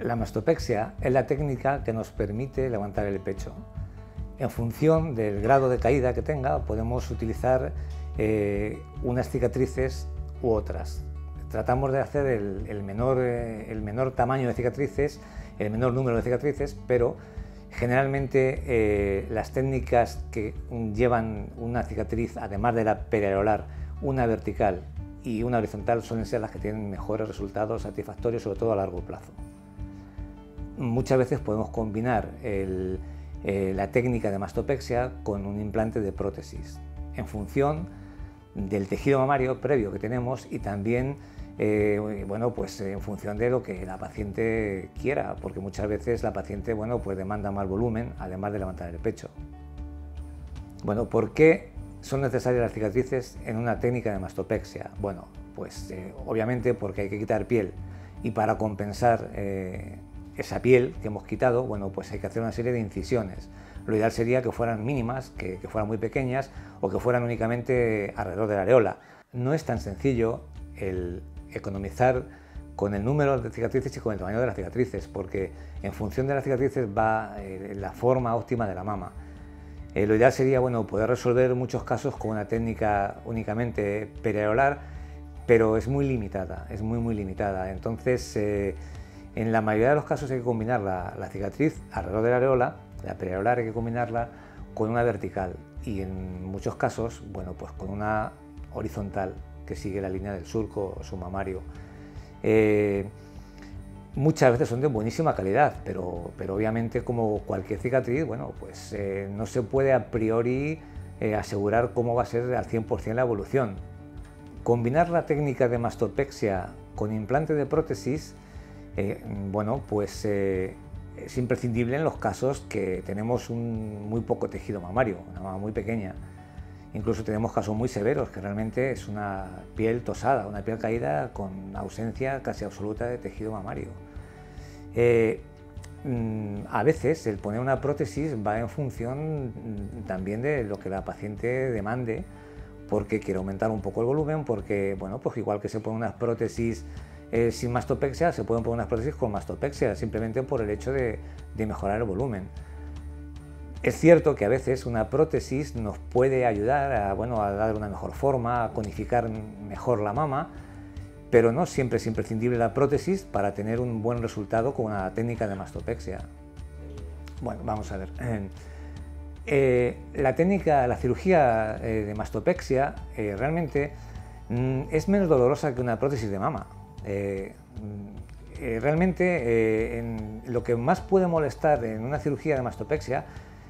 La mastopexia es la técnica que nos permite levantar el pecho. En función del grado de caída que tenga, podemos utilizar eh, unas cicatrices u otras. Tratamos de hacer el, menor, eh, el menor tamaño de cicatrices, el menor número de cicatrices, pero generalmente eh, las técnicas que llevan una cicatriz, además de la periareolar, una vertical y una horizontal, suelen ser las que tienen mejores resultados satisfactorios, sobre todo a largo plazo muchas veces podemos combinar eh, la técnica de mastopexia con un implante de prótesis en función del tejido mamario previo que tenemos y también eh, bueno, pues en función de lo que la paciente quiera, porque muchas veces la paciente bueno, pues demanda más volumen, además de levantar el pecho. Bueno, ¿por qué son necesarias las cicatrices en una técnica de mastopexia? Bueno, pues eh, obviamente porque hay que quitar piel y para compensar esa piel que hemos quitado, bueno, pues hay que hacer una serie de incisiones. Lo ideal sería que fueran mínimas, que, fueran muy pequeñas o que fueran únicamente alrededor de la areola. No es tan sencillo el economizar con el número de cicatrices y con el tamaño de las cicatrices, porque en función de las cicatrices va eh, la forma óptima de la mama. Eh, lo ideal sería bueno, poder resolver muchos casos con una técnica únicamente periareolar, pero es muy limitada, es muy muy limitada. Entonces, eh, en la mayoría de los casos hay que combinar la, cicatriz alrededor de la areola, la periareolar hay que combinarla con una vertical y en muchos casos, bueno, pues con una horizontal que sigue la línea del surco submamario. Eh, muchas veces son de buenísima calidad, pero, pero obviamente como cualquier cicatriz, bueno, pues eh, no se puede a priori eh, asegurar cómo va a ser al 100% la evolución. Combinar la técnica de mastopexia con implante de prótesis eh, bueno, pues eh, es imprescindible en los casos que tenemos un muy poco tejido mamario, una mama muy pequeña. Incluso tenemos casos muy severos, que realmente es una piel tosada, una piel caída con ausencia casi absoluta de tejido mamario. Eh, mm, a veces el poner una prótesis va en función mm, también de lo que la paciente demande, porque quiere aumentar un poco el volumen, porque, bueno, pues igual que se pone unas prótesis eh, sin mastopexia se pueden poner unas prótesis con mastopexia, simplemente por el hecho de, mejorar el volumen. Es cierto que a veces una prótesis nos puede ayudar a, bueno, a dar una mejor forma, a conificar mejor la mama, pero no siempre es imprescindible la prótesis para tener un buen resultado con una técnica de mastopexia. Bueno, vamos a ver. Eh, la técnica, la cirugía eh, de mastopexia realmente mm, es menos dolorosa que una prótesis de mama. Eh, eh, realmente eh, lo que más puede molestar en una cirugía de mastopexia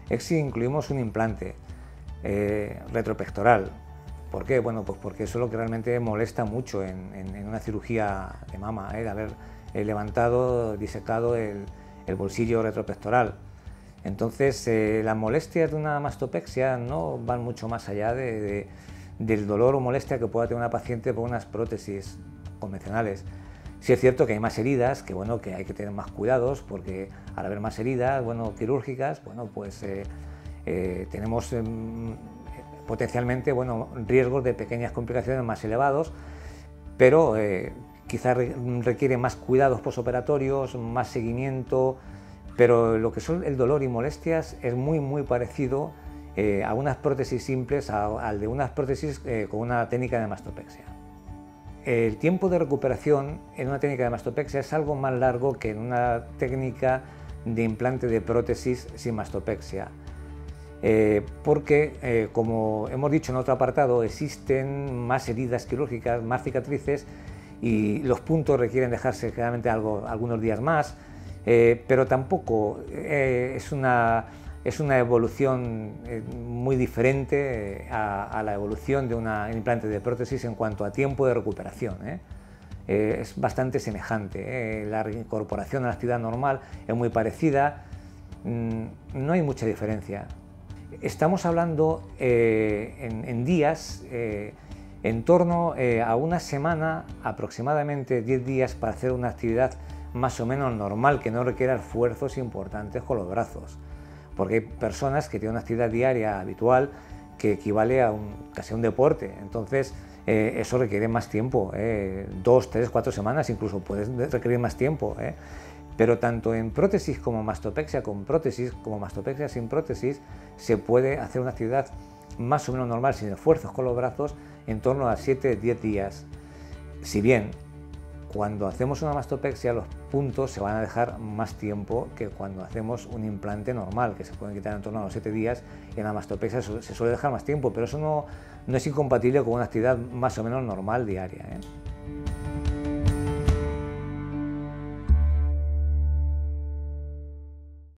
es si incluimos un implante retropectoral. ¿Por qué? Bueno, pues porque eso es lo que realmente molesta mucho en, una cirugía de mama, de haber levantado, disecado el, bolsillo retropectoral. Entonces, las molestias de una mastopexia no van mucho más allá del dolor o molestia que pueda tener una paciente por unas prótesis convencionales. Sí es cierto que hay más heridas, que bueno, que hay que tener más cuidados, porque al haber más heridas, bueno, quirúrgicas, bueno, pues eh, eh, tenemos em, potencialmente, bueno, riesgos de pequeñas complicaciones más elevados, pero eh, quizás requiere más cuidados posoperatorios, más seguimiento, pero lo que son el dolor y molestias es muy, muy parecido a unas prótesis simples al de unas prótesis con una técnica de mastopexia. El tiempo de recuperación en una técnica de mastopexia es algo más largo que en una técnica de implante de prótesis sin mastopexia. Eh, porque, eh, como hemos dicho en otro apartado, existen más heridas quirúrgicas, más cicatrices y los puntos requieren dejarse generalmente algo, algunos días más, eh, pero tampoco es una es una evolución eh, muy diferente eh, a, la evolución de un implante de prótesis en cuanto a tiempo de recuperación. ¿eh? es bastante semejante. La incorporación a la actividad normal es muy parecida, mm, no hay mucha diferencia. Estamos hablando en, días, en torno a una semana, aproximadamente 10 días para hacer una actividad más o menos normal que no requiera esfuerzos importantes con los brazos porque hay personas que tienen una actividad diaria habitual que equivale a un, casi a un deporte. Entonces, eh, eso requiere más tiempo, eh, dos, tres, cuatro semanas, incluso puede requerir más tiempo. Eh. Pero tanto en prótesis como mastopexia con prótesis, como mastopexia sin prótesis, se puede hacer una actividad más o menos normal, sin esfuerzos con los brazos, en torno a 7-10 días. Si bien cuando hacemos una mastopexia los puntos se van a dejar más tiempo que cuando hacemos un implante normal, que se pueden quitar en torno a los 7 días, y en la mastopexia se suele dejar más tiempo, pero eso no, no es incompatible con una actividad más o menos normal diaria. ¿eh?